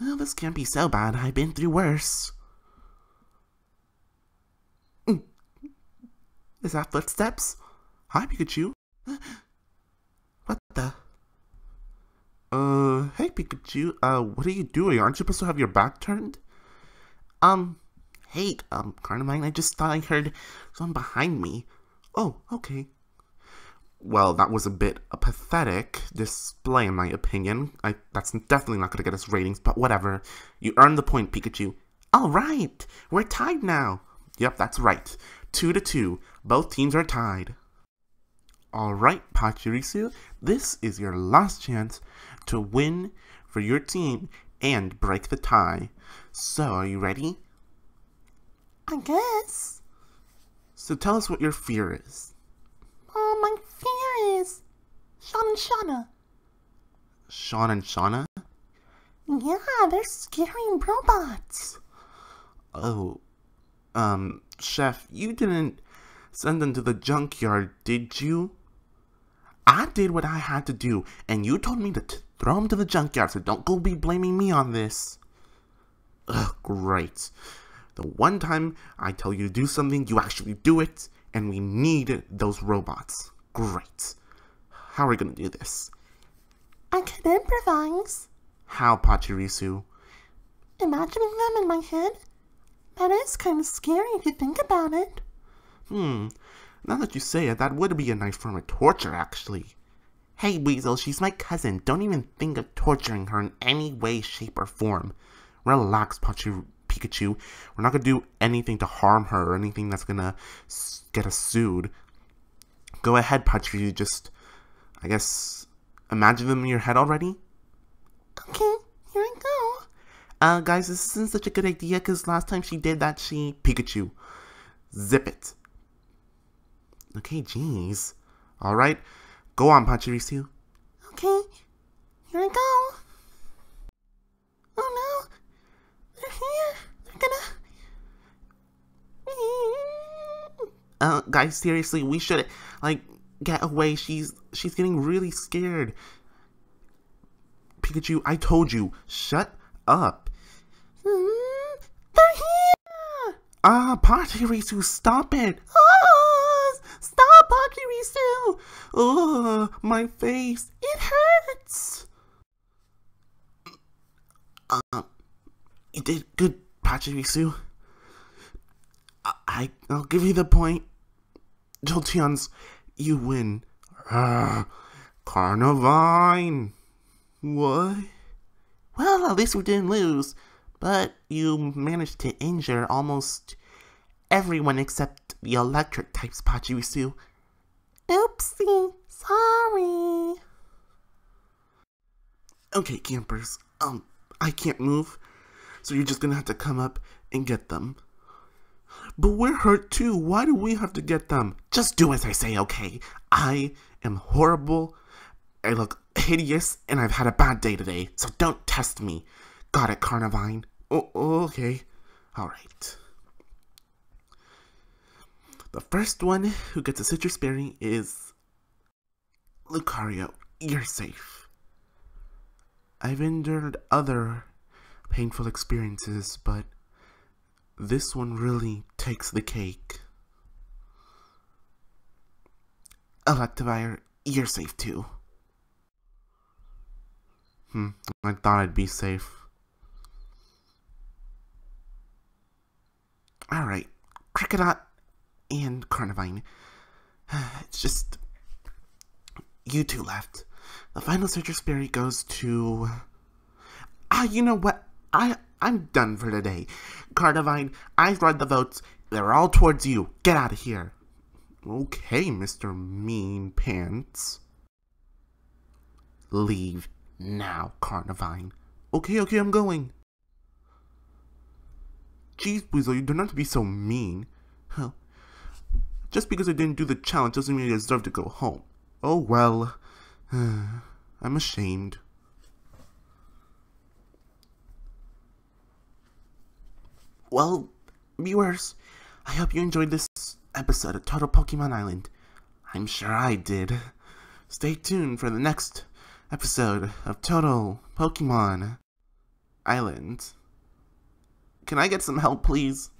Oh, this can't be so bad. I've been through worse. Mm. Is that footsteps? Hi, Pikachu. What the? Uh, hey, Pikachu. Uh, what are you doing? Aren't you supposed to have your back turned? Um, hey, um, Carnivine, I just thought I heard someone behind me. Oh, okay. Well, that was a bit a pathetic display, in my opinion. I that's definitely not going to get us ratings, but whatever. You earned the point, Pikachu. All right, we're tied now. Yep, that's right. Two to two. Both teams are tied. All right, Pachirisu, this is your last chance to win for your team and break the tie. So, are you ready? I guess. So tell us what your fear is. Oh, my fear is Sean and Shauna. Sean and Shauna? Yeah, they're scary robots. Oh, um, Chef, you didn't send them to the junkyard, did you? I did what I had to do, and you told me to throw them to the junkyard, so don't go be blaming me on this. Ugh, great. The one time I tell you to do something, you actually do it, and we need those robots. Great. How are we gonna do this? I could improvise. How, Pachirisu? Imagining them in my head? That is kind of scary if you think about it. Hmm. Now that you say it, that would be a nice form of torture, actually. Hey, Weasel, she's my cousin. Don't even think of torturing her in any way, shape, or form. Relax, Pachi- Pikachu. We're not gonna do anything to harm her or anything that's gonna get us sued. Go ahead, Pachirisu. Just, I guess, imagine them in your head already. Okay, here I go. Uh, guys, this isn't such a good idea because last time she did that, she Pikachu. Zip it. Okay, jeez. All right, go on, Pachirisu. Okay, here I go. Oh no, they're here. They're gonna. Uh, guys, seriously, we should like get away. She's she's getting really scared. Pikachu, I told you, shut up. They're here. Ah, Pachirisu, stop it. Oh, stop, Pachirisu. Ugh, my face. It hurts. Uh, you did good, Pachirisu. I, I'll give you the point. Jolteons, you win. Ah, Carnivine. What? Well, at least we didn't lose. But you managed to injure almost everyone except the electric types, Pachirisu. Oopsie. Sorry. Okay, campers. Um, I can't move, so you're just gonna have to come up and get them. But we're hurt too. Why do we have to get them? Just do as I say, okay? I am horrible. I look hideous, and I've had a bad day today, so don't test me. Got it, Carnivine. Oh, okay. Alright. The first one who gets a Sitrus berry is Lucario. You're safe. I've endured other painful experiences, but this one really takes the cake. Electivire, you're safe too. Hmm, I thought I'd be safe. Alright, Kricketot and Carnivine. It's just you two left. The final Sitrus berry goes to. Ah, you know what? I I'm done for today. Carnivine, I've read the votes. They're all towards you. Get out of here. Okay, Mr. Mean Pants. Leave now, Carnivine. Okay, okay, I'm going. Jeez, Weasel, you do not to be so mean. Huh. Just because I didn't do the challenge doesn't mean I deserve to go home. Oh well. I'm ashamed. Well, viewers, I hope you enjoyed this episode of Total Pokemon Island. I'm sure I did. Stay tuned for the next episode of Total Pokemon island. Can I get some help, please?